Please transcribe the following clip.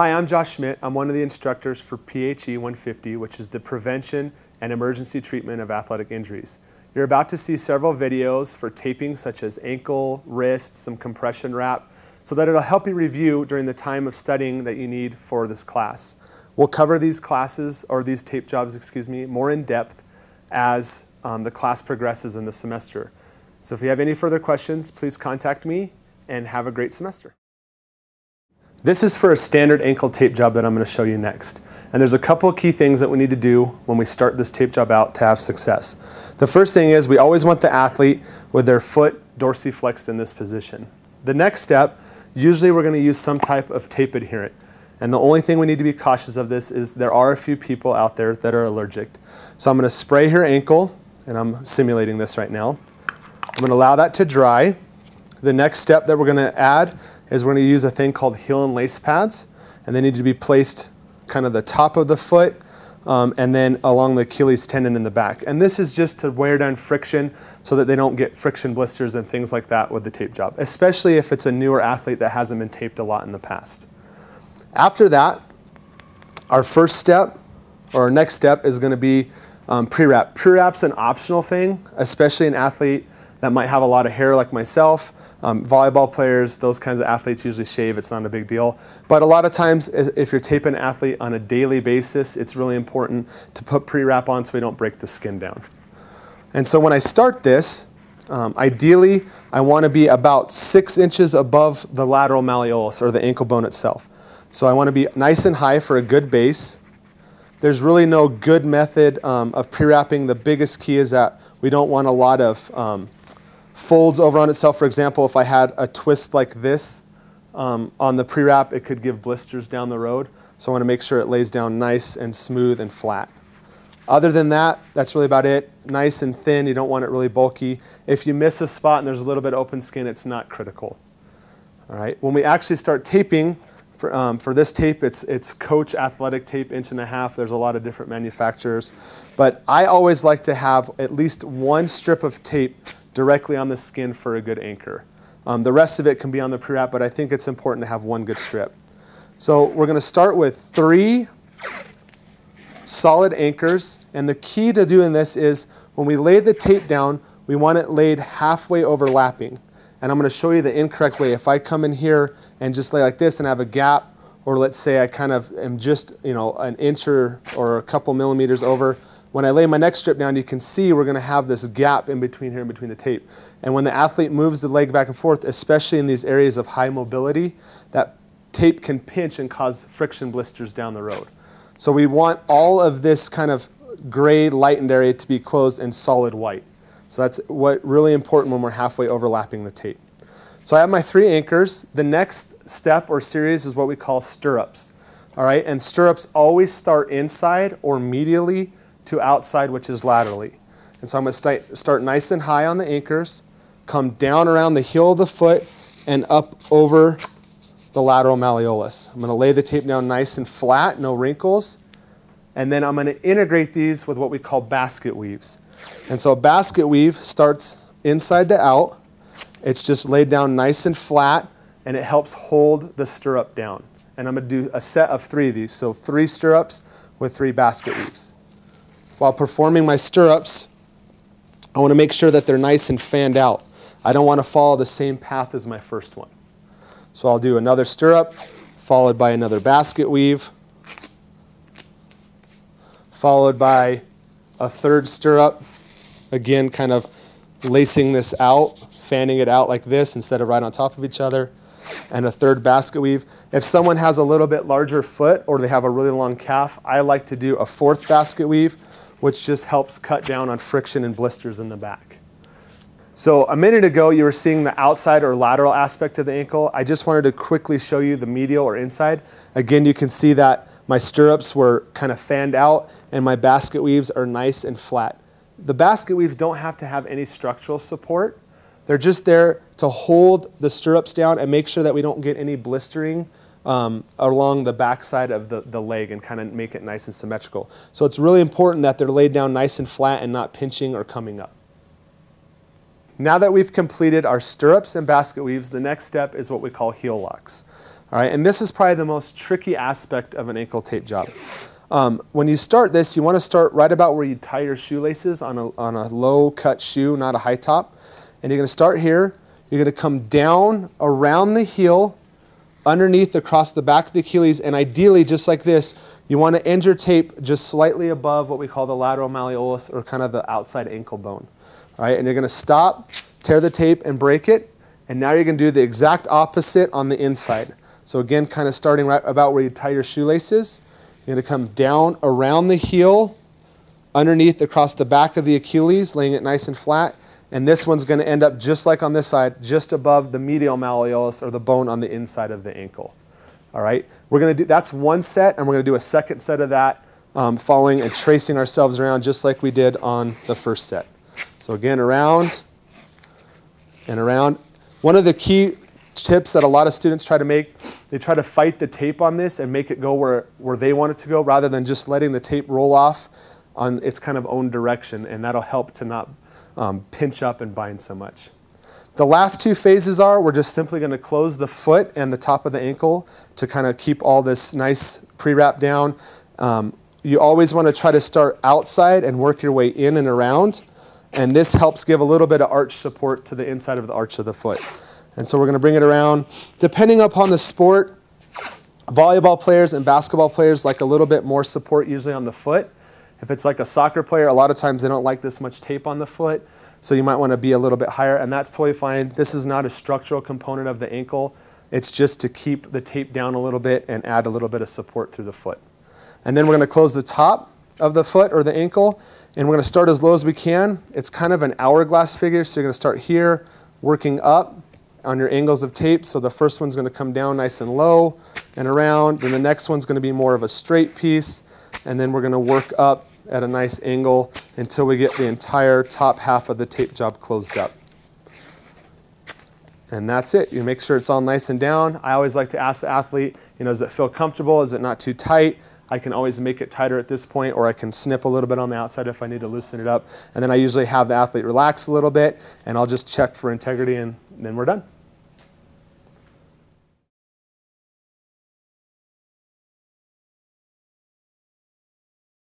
Hi, I'm Josh Schmidt. I'm one of the instructors for PHE 150, which is the Prevention and Emergency Treatment of Athletic Injuries. You're about to see several videos for taping such as ankle, wrist, some compression wrap, so that it'll help you review during the time of studying that you need for this class. We'll cover these classes, or these tape jobs, excuse me, more in depth as um, the class progresses in the semester. So if you have any further questions, please contact me and have a great semester. This is for a standard ankle tape job that I'm going to show you next. And there's a couple key things that we need to do when we start this tape job out to have success. The first thing is we always want the athlete with their foot dorsiflexed in this position. The next step, usually we're going to use some type of tape adherent. And the only thing we need to be cautious of this is there are a few people out there that are allergic. So I'm going to spray her ankle, and I'm simulating this right now. I'm going to allow that to dry. The next step that we're going to add is we're to use a thing called heel and lace pads, and they need to be placed kind of the top of the foot um, and then along the Achilles tendon in the back. And this is just to wear down friction so that they don't get friction blisters and things like that with the tape job, especially if it's a newer athlete that hasn't been taped a lot in the past. After that, our first step or our next step is going to be um, pre-wrap. Pre-wrap's an optional thing, especially an athlete that might have a lot of hair like myself. Um, volleyball players, those kinds of athletes usually shave, it's not a big deal. But a lot of times, if you're taping an athlete on a daily basis, it's really important to put pre-wrap on so we don't break the skin down. And so when I start this, um, ideally, I want to be about six inches above the lateral malleolus or the ankle bone itself. So I want to be nice and high for a good base. There's really no good method um, of pre-wrapping. The biggest key is that we don't want a lot of um, folds over on itself. For example, if I had a twist like this um, on the pre-wrap, it could give blisters down the road. So I want to make sure it lays down nice and smooth and flat. Other than that, that's really about it. Nice and thin, you don't want it really bulky. If you miss a spot and there's a little bit open skin, it's not critical. All right, when we actually start taping, for, um, for this tape, it's, it's Coach Athletic Tape, inch and a half. There's a lot of different manufacturers. But I always like to have at least one strip of tape directly on the skin for a good anchor. Um, the rest of it can be on the pre-wrap, but I think it's important to have one good strip. So we're going to start with three solid anchors. And the key to doing this is when we lay the tape down, we want it laid halfway overlapping. And I'm going to show you the incorrect way. If I come in here and just lay like this and have a gap, or let's say I kind of am just you know an inch or, or a couple millimeters over, when I lay my neck strip down, you can see we're going to have this gap in between here and between the tape. And when the athlete moves the leg back and forth, especially in these areas of high mobility, that tape can pinch and cause friction blisters down the road. So we want all of this kind of gray lightened area to be closed and solid white. So that's what really important when we're halfway overlapping the tape. So I have my three anchors. The next step or series is what we call stirrups. All right, and stirrups always start inside or medially to outside, which is laterally. And so I'm going to start nice and high on the anchors, come down around the heel of the foot, and up over the lateral malleolus. I'm going to lay the tape down nice and flat, no wrinkles. And then I'm going to integrate these with what we call basket weaves. And so a basket weave starts inside to out. It's just laid down nice and flat, and it helps hold the stirrup down. And I'm going to do a set of three of these. So three stirrups with three basket weaves while performing my stirrups, I want to make sure that they're nice and fanned out. I don't want to follow the same path as my first one. So I'll do another stirrup, followed by another basket weave, followed by a third stirrup, again kind of lacing this out, fanning it out like this instead of right on top of each other, and a third basket weave. If someone has a little bit larger foot or they have a really long calf, I like to do a fourth basket weave which just helps cut down on friction and blisters in the back. So a minute ago, you were seeing the outside or lateral aspect of the ankle. I just wanted to quickly show you the medial or inside. Again, you can see that my stirrups were kind of fanned out and my basket weaves are nice and flat. The basket weaves don't have to have any structural support. They're just there to hold the stirrups down and make sure that we don't get any blistering um, along the backside of the, the leg and kind of make it nice and symmetrical. So it's really important that they're laid down nice and flat and not pinching or coming up. Now that we've completed our stirrups and basket weaves, the next step is what we call heel locks. All right, and this is probably the most tricky aspect of an ankle tape job. Um, when you start this, you want to start right about where you tie your shoelaces on a, on a low cut shoe, not a high top. And you're going to start here. You're going to come down around the heel, underneath across the back of the Achilles, and ideally, just like this, you want to end your tape just slightly above what we call the lateral malleolus or kind of the outside ankle bone. All right, and you're going to stop, tear the tape, and break it. And now you're going to do the exact opposite on the inside. So again, kind of starting right about where you tie your shoelaces. You're going to come down around the heel, underneath across the back of the Achilles, laying it nice and flat. And this one's going to end up just like on this side, just above the medial malleolus or the bone on the inside of the ankle. All right, we're going to do that's one set, and we're going to do a second set of that, um, following and tracing ourselves around just like we did on the first set. So again, around and around. One of the key tips that a lot of students try to make, they try to fight the tape on this and make it go where, where they want it to go rather than just letting the tape roll off on its kind of own direction, and that'll help to not um, pinch up and bind so much. The last two phases are we're just simply going to close the foot and the top of the ankle to kind of keep all this nice pre-wrap down. Um, you always want to try to start outside and work your way in and around, and this helps give a little bit of arch support to the inside of the arch of the foot. And so we're going to bring it around. Depending upon the sport, volleyball players and basketball players like a little bit more support usually on the foot. If it's like a soccer player, a lot of times they don't like this much tape on the foot, so you might want to be a little bit higher, and that's totally fine. This is not a structural component of the ankle. It's just to keep the tape down a little bit and add a little bit of support through the foot. And then we're going to close the top of the foot or the ankle, and we're going to start as low as we can. It's kind of an hourglass figure, so you're going to start here, working up, on your angles of tape. So the first one's going to come down nice and low and around. Then the next one's going to be more of a straight piece. And then we're going to work up at a nice angle until we get the entire top half of the tape job closed up. And that's it. You make sure it's all nice and down. I always like to ask the athlete, you know, does it feel comfortable? Is it not too tight? I can always make it tighter at this point, or I can snip a little bit on the outside if I need to loosen it up. And then I usually have the athlete relax a little bit, and I'll just check for integrity, and then we're done.